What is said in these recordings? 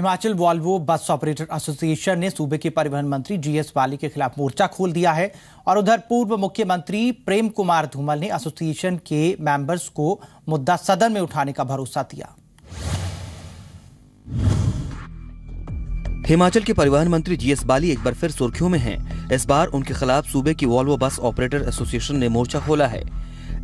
Himachal Volvo bus operator association ने सूबे के परिवहन मंत्री जीएस बाली के खिलाफ मोर्चा खोल दिया है और उधर पूर्व मुख्यमंत्री प्रेम कुमार धूमल ने एसोसिएशन के मेंबर्स को मुद्दा सदन में उठाने का भरोसा दिया हिमाचल के परिवहन मंत्री जीएस बाली एक बार फिर सुर्खियों में हैं। इस बार उनके खिलाफ सूबे की वॉल्वो बस ऑपरेटर एसोसिएशन ने मोर्चा खोला है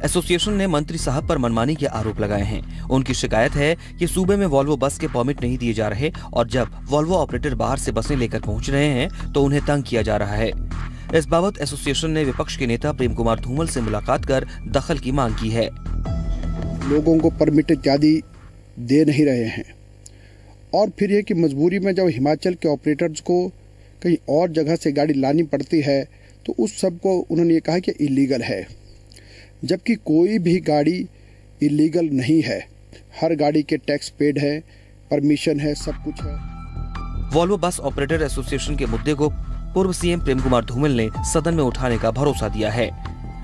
एसोसिएशन ने मंत्री साहब पर मनमानी के आरोप लगाए हैं। उनकी शिकायत है कि सूबे में वॉल्वो बस के परमिट नहीं दिए जा रहे और जब वॉल्वो ऑपरेटर बाहर से बसें लेकर पहुँच रहे हैं तो उन्हें तंग किया जा रहा है। इस बाबत एसोसिएशन ने विपक्ष के नेता प्रेम कुमार धूमल से मुलाकात कर दखल की मांग की है। लोगों को परमिट इत्यादि दे नहीं रहे हैं। और फिर ये कि मजबूरी में जब हिमाचल के ऑपरेटर्स को कहीं और जगह से गाड़ी लानी पड़ती है तो उस सबको उन्होंने ये कहा कि इलीगल है। जबकि कोई भी गाड़ी इलीगल नहीं है। हर गाड़ी के टैक्स पेड है परमिशन है सब कुछ है। वॉल्वो बस ऑपरेटर एसोसिएशन के मुद्दे को पूर्व सीएम प्रेम कुमार धूमल ने सदन में उठाने का भरोसा दिया है।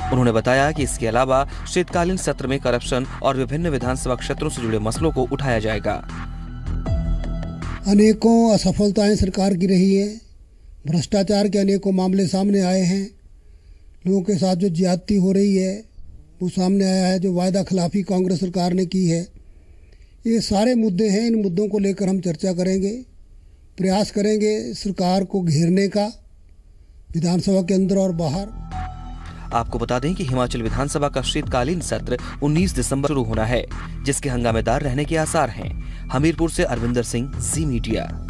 उन्होंने बताया कि इसके अलावा शीतकालीन सत्र में करप्शन और विभिन्न विधानसभा क्षेत्रों से जुड़े मसलों को उठाया जाएगा। अनेकों असफलताएँ सरकार की रही है। भ्रष्टाचार के अनेकों मामले सामने आए हैं। लोगों के साथ जो ज्यादती हो रही है वो सामने आया है, जो वायदा खिलाफी कांग्रेस सरकार ने की है। ये सारे मुद्दे हैं, इन मुद्दों को लेकर हम चर्चा करेंगे, प्रयास करेंगे सरकार को घेरने का, विधानसभा के अंदर और बाहर। आपको बता दें कि हिमाचल विधानसभा का शीतकालीन सत्र 19 दिसंबर शुरू होना है, जिसके हंगामेदार रहने के आसार हैं। हमीरपुर से अरविंदर सिंह, जी मीडिया।